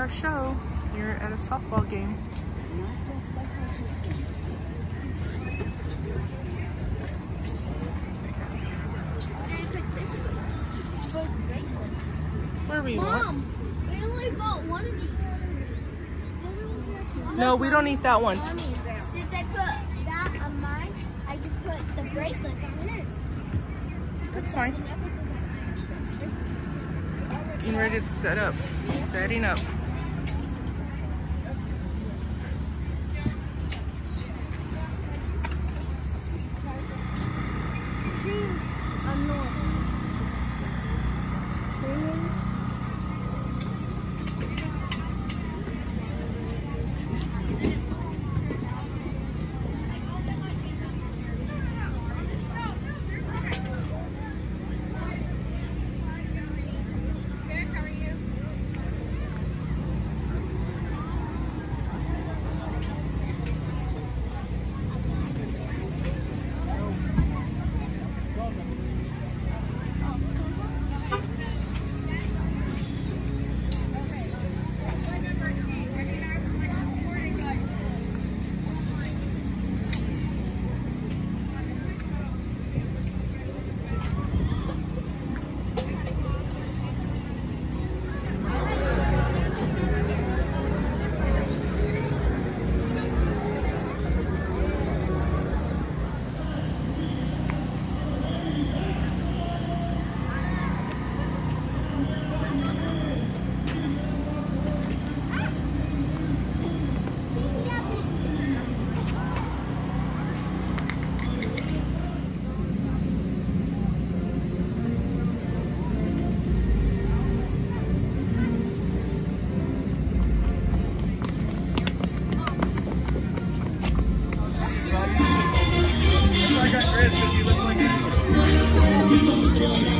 our show. We're at a softball game. Where we want? Mom, we only bought one of these. No, we don't eat that one. Since I put that on mine, I can put the bracelets on hers. That's fine. Getting ready to set up. Setting up. Thank.